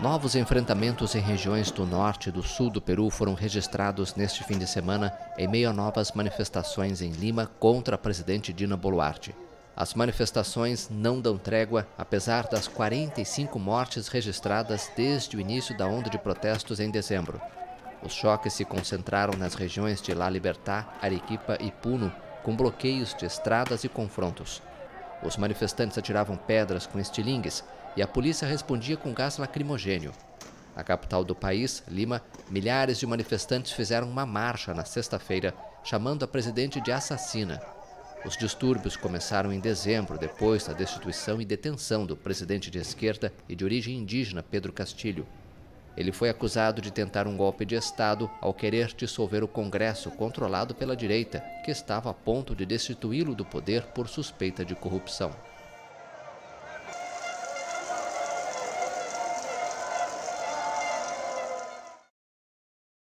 Novos enfrentamentos em regiões do norte e do sul do Peru foram registrados neste fim de semana em meio a novas manifestações em Lima contra a presidente Dina Boluarte. As manifestações não dão trégua, apesar das 45 mortes registradas desde o início da onda de protestos em dezembro. Os choques se concentraram nas regiões de La Libertad, Arequipa e Puno, com bloqueios de estradas e confrontos. Os manifestantes atiravam pedras com estilingues e a polícia respondia com gás lacrimogênio. Na capital do país, Lima, milhares de manifestantes fizeram uma marcha na sexta-feira, chamando a presidente de assassina. Os distúrbios começaram em dezembro, depois da destituição e detenção do presidente de esquerda e de origem indígena Pedro Castilho. Ele foi acusado de tentar um golpe de Estado ao querer dissolver o Congresso controlado pela direita, que estava a ponto de destituí-lo do poder por suspeita de corrupção.